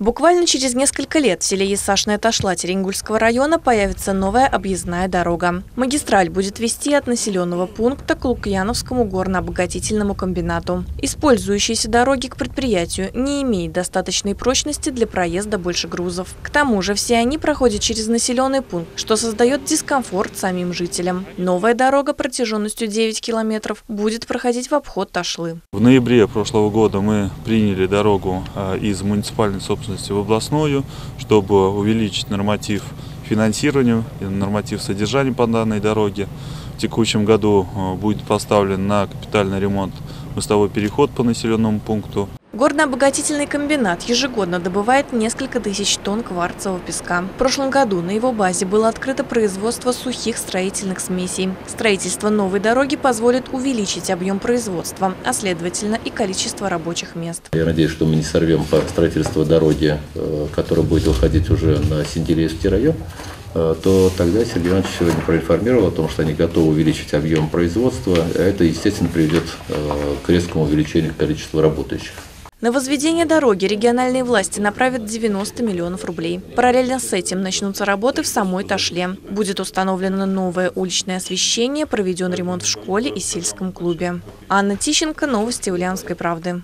Буквально через несколько лет в селе Есашная Ташла Теренгульского района появится новая объездная дорога. Магистраль будет вести от населенного пункта к Лукьяновскому горно-обогатительному комбинату. Использующиеся дороги к предприятию не имеют достаточной прочности для проезда больше грузов. К тому же все они проходят через населенный пункт, что создает дискомфорт самим жителям. Новая дорога протяженностью 9 километров будет проходить в обход Ташлы. В ноябре прошлого года мы приняли дорогу а, из муниципальной собственности в областную, чтобы увеличить норматив финансирования норматив содержания по данной дороге. В текущем году э, будет поставлен на капитальный ремонт мостовой переход по населенному пункту. Горно-обогатительный комбинат ежегодно добывает несколько тысяч тонн кварцевого песка. В прошлом году на его базе было открыто производство сухих строительных смесей. Строительство новой дороги позволит увеличить объем производства, а следовательно и количество рабочих мест. Я надеюсь, что мы не сорвем по строительству дороги, э, которая будет выходить уже на Синделеевский район э, то тогда Сергей Иванович сегодня проинформировал о том, что они готовы увеличить объем производства. Это, естественно, приведет э, к резкому увеличению количества работающих. На возведение дороги региональные власти направят 90 миллионов рублей. Параллельно с этим начнутся работы в самой Ташле. Будет установлено новое уличное освещение, проведен ремонт в школе и сельском клубе. Анна Тищенко, новости Ульяновской правды.